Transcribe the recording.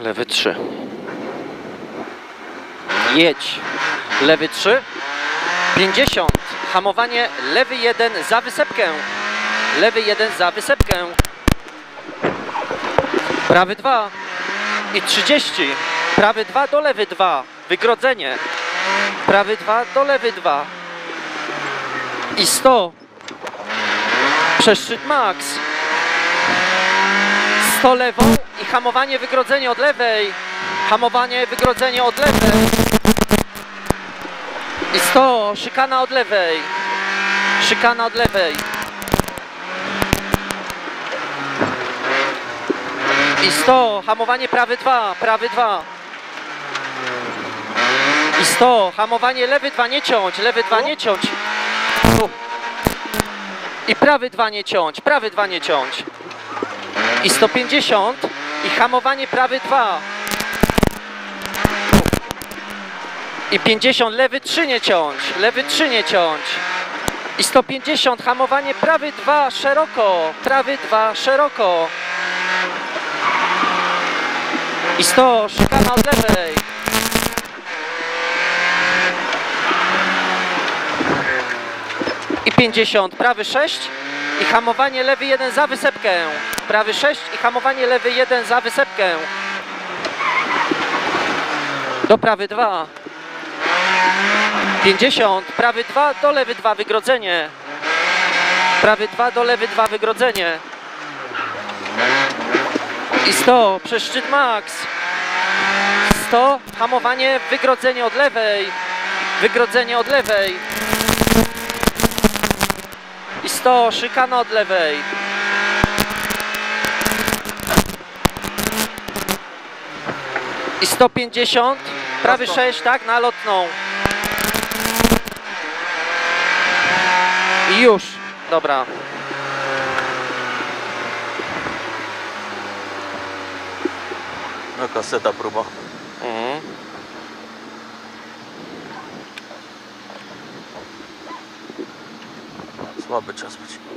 Lewy 3. Jedź. Lewy 3. 50. Hamowanie lewy 1 za wysepkę. Lewy 1 za wysepkę. Prawy 2. I 30. Prawy 2 do lewy 2. Wygrodzenie. Prawy 2 do lewy 2. I 100. Przeszczyt max. 100 lewą i hamowanie, wygrodzenie od lewej. Hamowanie, wygrodzenie od lewej. I 100, szykana od lewej. Szykana od lewej. I 100, hamowanie prawy 2, prawy 2. I 100, hamowanie lewy 2 nie ciąć, lewy 2 nie ciąć. I prawy 2 nie ciąć, prawy 2 nie ciąć. I 150 i hamowanie prawy 2. I 50 lewy 3 nie ciąć, lewy 3 nie ciąć. I 150 hamowanie prawy 2 szeroko, prawy 2 szeroko. I 100 szykana od lewej. I 50 prawy 6 i hamowanie lewy 1 za wysepkę. Prawy 6 i hamowanie lewy 1 za wysepkę. Do prawy 2. 50, prawy 2 do lewy 2 wygrodzenie. Prawy 2 do lewy 2 wygrodzenie. I 100, przez szczyt max. 100, hamowanie, wygrodzenie od lewej. Wygrodzenie od lewej. I 100, szykana od lewej. I 150, prawy 6, tak, na lotną. I już, dobra. No kaseta próba. Słaby czas być.